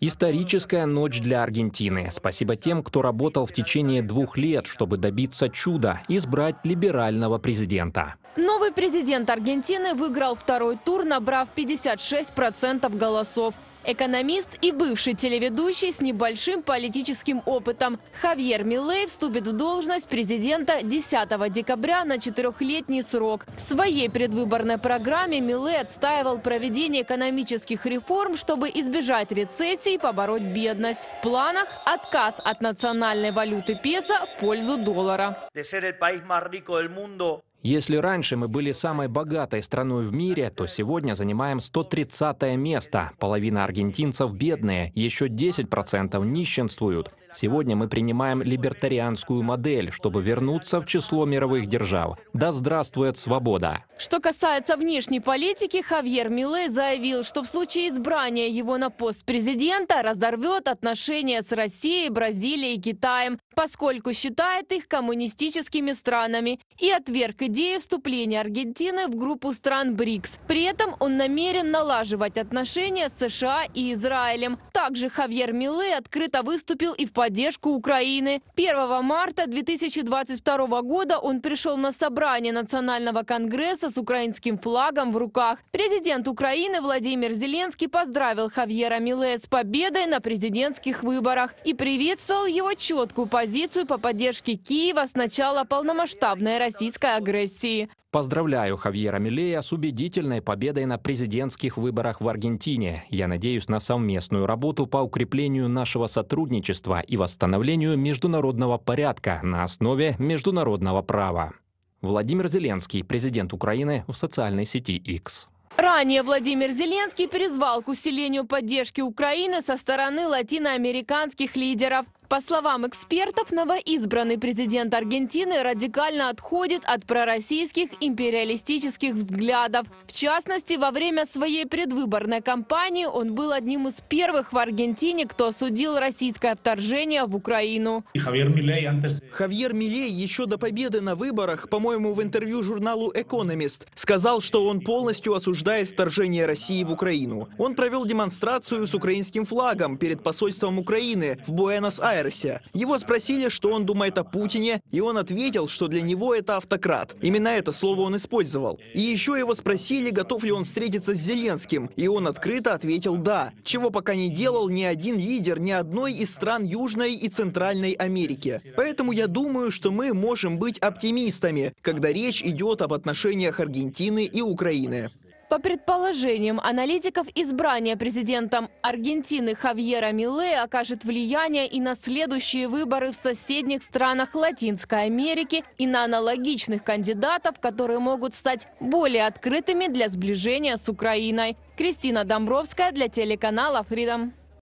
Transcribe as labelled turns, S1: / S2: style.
S1: Историческая ночь для Аргентины. Спасибо тем, кто работал в течение двух лет, чтобы добиться чуда – избрать либерального президента.
S2: Новый президент Аргентины выиграл второй тур, набрав 56% голосов. Экономист и бывший телеведущий с небольшим политическим опытом Хавьер Милей вступит в должность президента 10 декабря на четырехлетний срок. В своей предвыборной программе Милей отстаивал проведение экономических реформ, чтобы избежать рецессии и побороть бедность. В планах отказ от национальной валюты песо в пользу доллара.
S1: Если раньше мы были самой богатой страной в мире, то сегодня занимаем 130 место. Половина аргентинцев бедные, еще 10% нищенствуют. Сегодня мы принимаем либертарианскую модель, чтобы вернуться в число мировых держав. Да здравствует свобода!
S2: Что касается внешней политики, Хавьер Милей заявил, что в случае избрания его на пост президента разорвет отношения с Россией, Бразилией и Китаем, поскольку считает их коммунистическими странами и отверг идею вступления Аргентины в группу стран БРИКС. При этом он намерен налаживать отношения с США и Израилем. Также Хавьер Милей открыто выступил и в поддержку Украины. 1 марта 2022 года он пришел на собрание Национального конгресса с украинским флагом в руках. Президент Украины Владимир Зеленский поздравил Хавьера Миле с победой на президентских выборах и приветствовал его четкую позицию по поддержке Киева с начала полномасштабной российской агрессии.
S1: Поздравляю Хавьера Милея с убедительной победой на президентских выборах в Аргентине. Я надеюсь на совместную работу по укреплению нашего сотрудничества и восстановлению международного порядка на основе международного права. Владимир Зеленский, президент Украины, в социальной сети X.
S2: Ранее Владимир Зеленский призвал к усилению поддержки Украины со стороны латиноамериканских лидеров. По словам экспертов, новоизбранный президент Аргентины радикально отходит от пророссийских империалистических взглядов. В частности, во время своей предвыборной кампании он был одним из первых в Аргентине, кто осудил российское вторжение в Украину.
S3: Хавьер Милей еще до победы на выборах, по-моему, в интервью журналу «Экономист», сказал, что он полностью осуждает вторжение России в Украину. Он провел демонстрацию с украинским флагом перед посольством Украины в Айресе. Его спросили, что он думает о Путине, и он ответил, что для него это автократ. Именно это слово он использовал. И еще его спросили, готов ли он встретиться с Зеленским, и он открыто ответил «да», чего пока не делал ни один лидер ни одной из стран Южной и Центральной Америки. Поэтому я думаю, что мы можем быть оптимистами, когда речь идет об отношениях Аргентины и Украины.
S2: По предположениям аналитиков, избрание президентом Аргентины Хавьера Милея окажет влияние и на следующие выборы в соседних странах Латинской Америки и на аналогичных кандидатов, которые могут стать более открытыми для сближения с Украиной. Кристина Домбровская для телеканала Freedom.